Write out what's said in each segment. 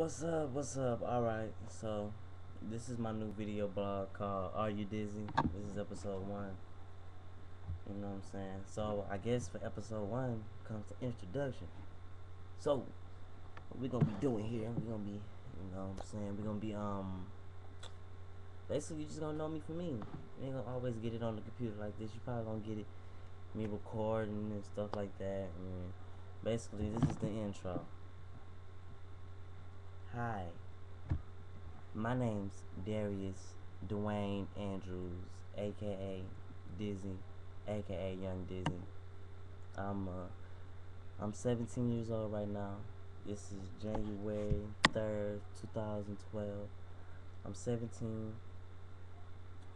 What's up? What's up? Alright, so this is my new video blog called Are You Dizzy? This is episode one. You know what I'm saying? So I guess for episode one comes the introduction. So what we gonna be doing here, we're gonna be you know what I'm saying, we're gonna be um basically you just gonna know me for me. You ain't gonna always get it on the computer like this. You probably gonna get it me recording and stuff like that and basically this is the intro. Hi, my name's Darius Dwayne Andrews, aka Dizzy, aka Young Dizzy. I'm uh, I'm 17 years old right now. This is January 3rd, 2012. I'm 17.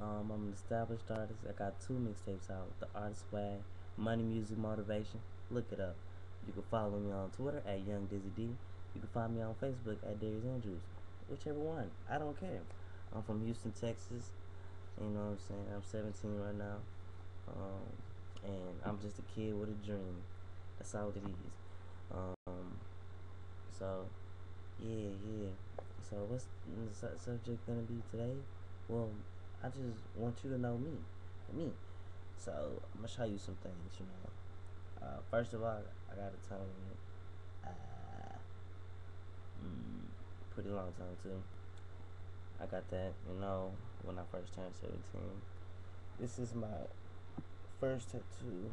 Um, I'm an established artist. I got two mixtapes out. The Artist Way, Money Music Motivation. Look it up. You can follow me on Twitter at Young Dizzy D. You can find me on Facebook at Darius Andrews. Whichever one. I don't care. I'm from Houston, Texas. You know what I'm saying? I'm 17 right now. Um, and I'm just a kid with a dream. That's all it is. Um, so, yeah, yeah. So, what's the su- subject gonna be today? Well, I just want you to know me. Me. So, I'm gonna show you some things, you know. Uh, first of all, I gotta tell you mm, pretty long time too. I got that, you know, when I first turned 17. This is my first tattoo.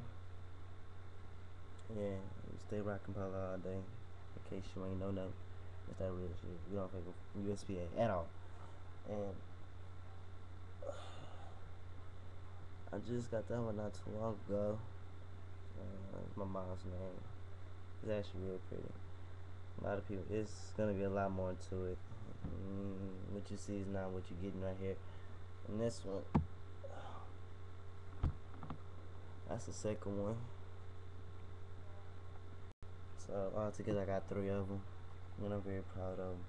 Yeah, stay rockin' polo all day. In case you ain't know, no, it's that real shit. We don't fake a USPA at all. And I just got that one not too long ago. Uh, my mom's name. It's actually real pretty. A lot of people, it's gonna be a lot more to it. Mm, what you see is not what you're getting right here. And this one, that's the second one. So altogether, I got three of them, and I'm very proud of them.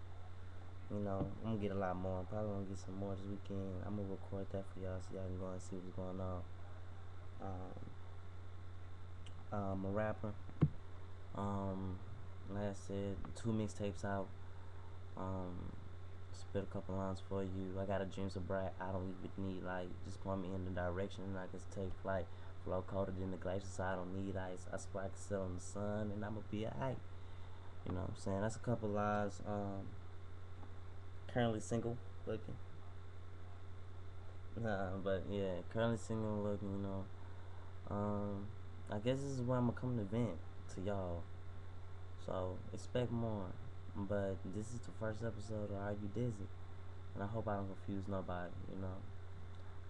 You know, I'm gonna get a lot more. I'm probably gonna get some more this weekend. I'm gonna record that for y'all so y'all can go and see what's going on. Um, I'm a rapper. Um, said, two mixtapes out. Um, spit a couple lines for you. I got a dream so bright. I don't even need like just point me in the direction and I can take flight. Flow coated in the glacier, so I don't need ice. I swear I can sit on the sun and I'ma be alright. You know what I'm saying? That's a couple lines. Um, currently single looking. Nah, but yeah, currently single looking. You know. Um, I guess this is where I'm gonna come to vent to y'all. So expect more. But this is the first episode of Are You Dizzy? And I hope I don't confuse nobody, you know.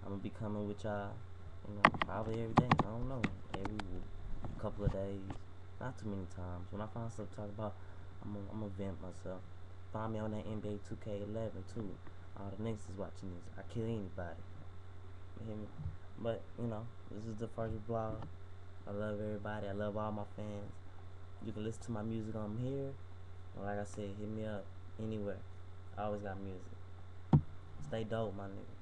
I'm gonna be coming with y'all, you know, probably every day. I don't know. Every couple of days. Not too many times. When I find stuff to talk about, I'm gonna, I'm gonna vent myself. Find me on that NBA 2K11 too. All the niggas is watching this. I kill anybody. You hear me? But, you know, this is the first vlog. I love everybody. I love all my fans. You can listen to my music on here. Like I said, hit me up anywhere. I always got music. Stay dope, my nigga.